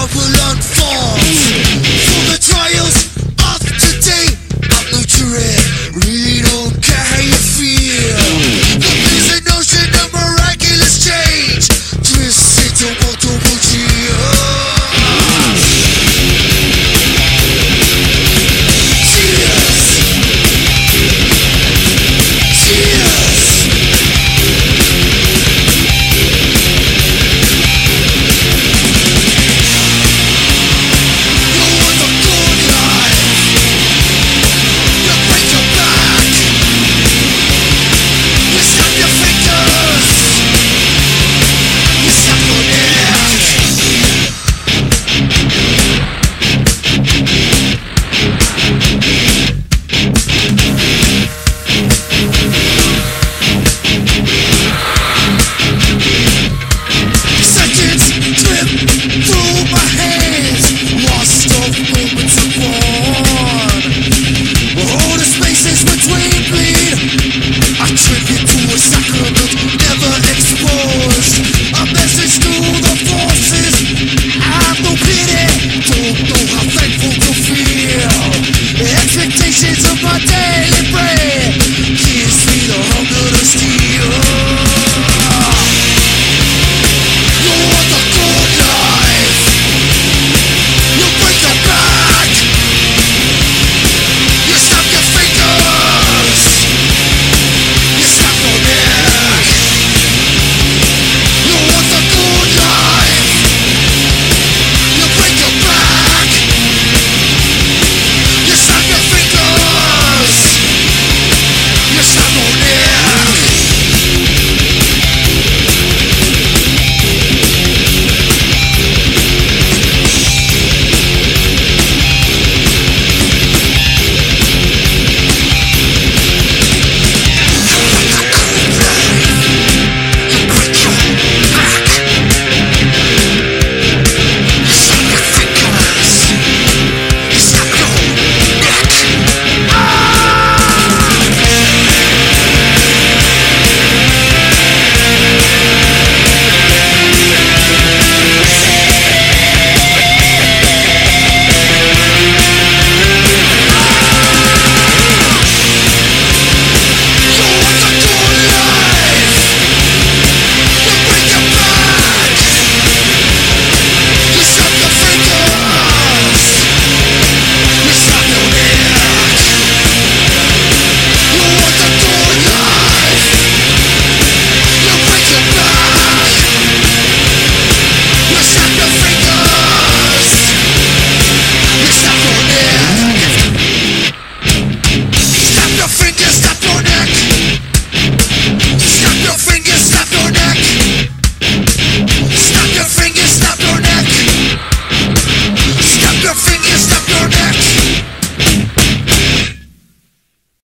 The